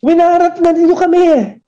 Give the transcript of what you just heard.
Winarat na dito kami eh.